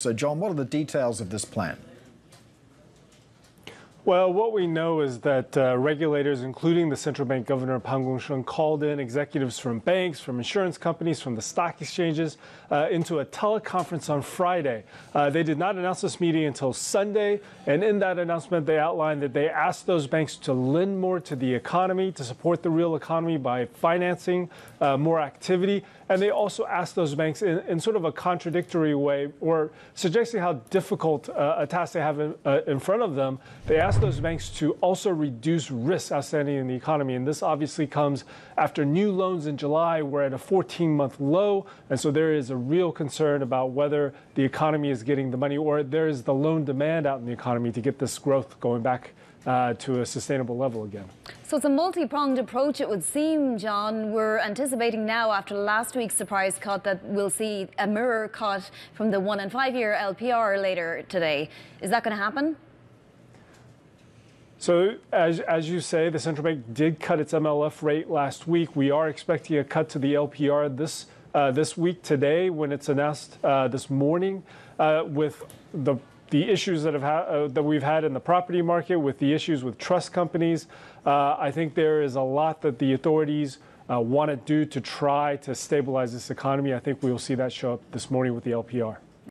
So, John, what are the details of this plan? Well, what we know is that uh, regulators, including the central bank governor Pan Gong-sheng, called in executives from banks, from insurance companies, from the stock exchanges uh, into a teleconference on Friday. Uh, they did not announce this meeting until Sunday, and in that announcement, they outlined that they asked those banks to lend more to the economy, to support the real economy by financing uh, more activity, and they also asked those banks in, in, sort of a contradictory way, or suggesting how difficult uh, a task they have in, uh, in front of them. They asked those banks to also reduce risk outstanding in the economy. And this obviously comes after new loans in July were at a 14 month low. And so there is a real concern about whether the economy is getting the money or there is the loan demand out in the economy to get this growth going back uh, to a sustainable level again. So it's a multi-pronged approach, it would seem, John. We're anticipating now, after last week's surprise cut, that we'll see a mirror cut from the one and five-year LPR later today. Is that going to happen? So, as, as you say, the central bank did cut its MLF rate last week. We are expecting a cut to the LPR this uh, this week today when it's announced uh, this morning uh, with the the issues that have uh, that we've had in the property market, with the issues with trust companies. Uh, I think there is a lot that the authorities uh, want to do to try to stabilize this economy. I think we will see that show up this morning with the LPR.